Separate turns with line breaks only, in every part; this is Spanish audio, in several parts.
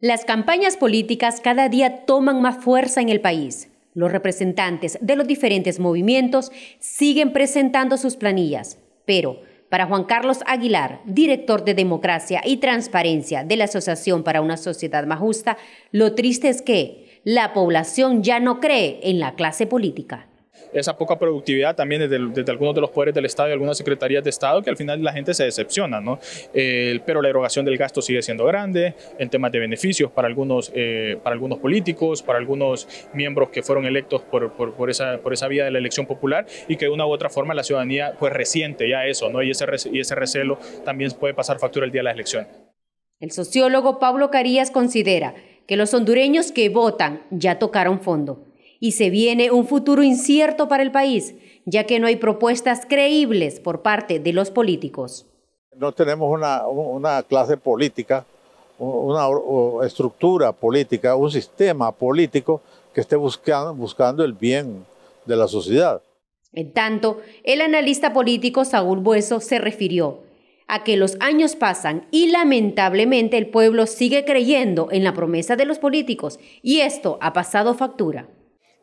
Las campañas políticas cada día toman más fuerza en el país. Los representantes de los diferentes movimientos siguen presentando sus planillas, pero para Juan Carlos Aguilar, director de Democracia y Transparencia de la Asociación para una Sociedad Más Justa, lo triste es que la población ya no cree en la clase política
esa poca productividad también desde, algunos de los poderes del Estado y algunas secretarías de Estado, que al final la gente se decepciona, ¿no? pero la erogación del gasto sigue siendo grande, en temas de beneficios para algunos, eh, para algunos políticos, para algunos miembros que fueron electos por, por, esa, por esa vía de la elección popular y que de una u otra forma la ciudadanía pues resiente ya eso, ¿no? Y ese, y ese recelo también puede pasar factura el día de las elecciones.
El sociólogo Pablo Carías considera que los hondureños que votan ya tocaron fondo y se viene un futuro incierto para el país, ya que no hay propuestas creíbles por parte de los políticos.
No tenemos una, clase política, una estructura política, un sistema político que esté buscando, buscando el bien de la sociedad.
En tanto, el analista político Saúl Bueso se refirió a que los años pasan y lamentablemente el pueblo sigue creyendo en la promesa de los políticos y esto ha pasado factura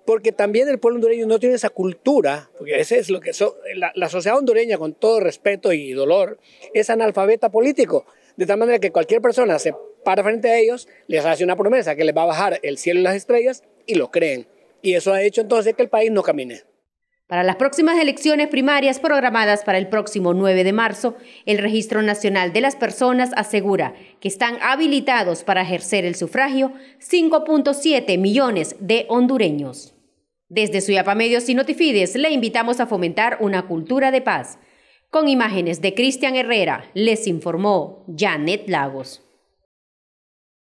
porque también el pueblo hondureño no tiene esa cultura, porque ese es lo que la, sociedad hondureña, con todo respeto y dolor, es analfabeta político, de tal manera que cualquier persona se para frente a ellos, les hace una promesa que les va a bajar el cielo y las estrellas y lo creen. Y eso ha hecho entonces que el país no camine.
Para las próximas elecciones primarias programadas para el próximo 9 de marzo, el Registro Nacional de las Personas asegura que están habilitados para ejercer el sufragio 5.7 millones de hondureños. Desde Suyapa Medios y Notifides le invitamos a fomentar una cultura de paz. Con imágenes de Cristian Herrera, les informó Janet Lagos.